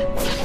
Ah!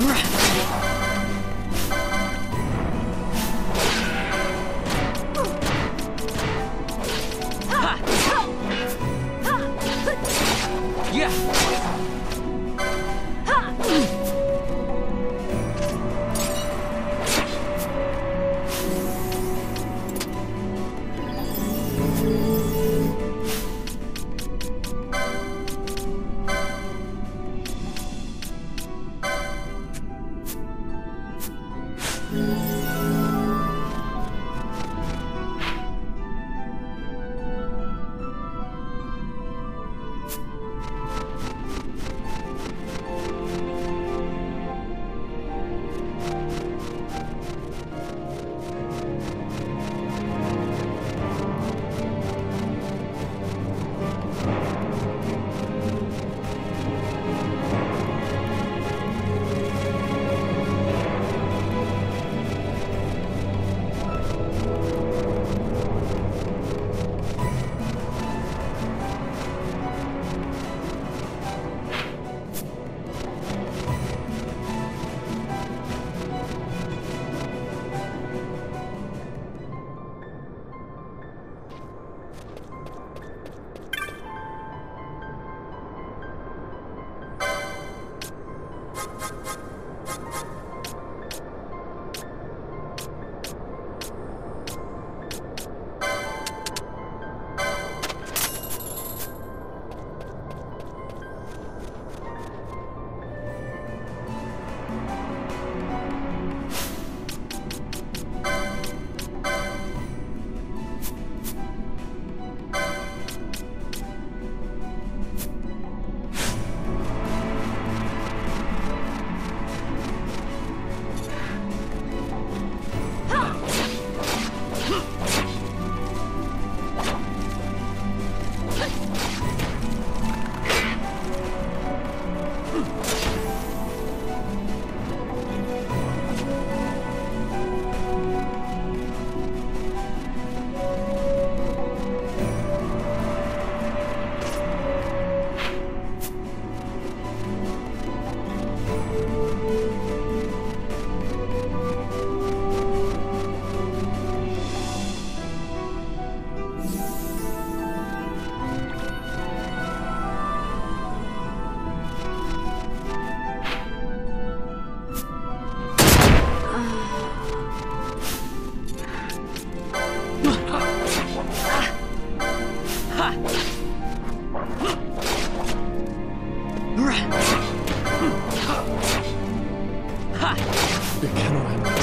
Yeah. It cannot happen.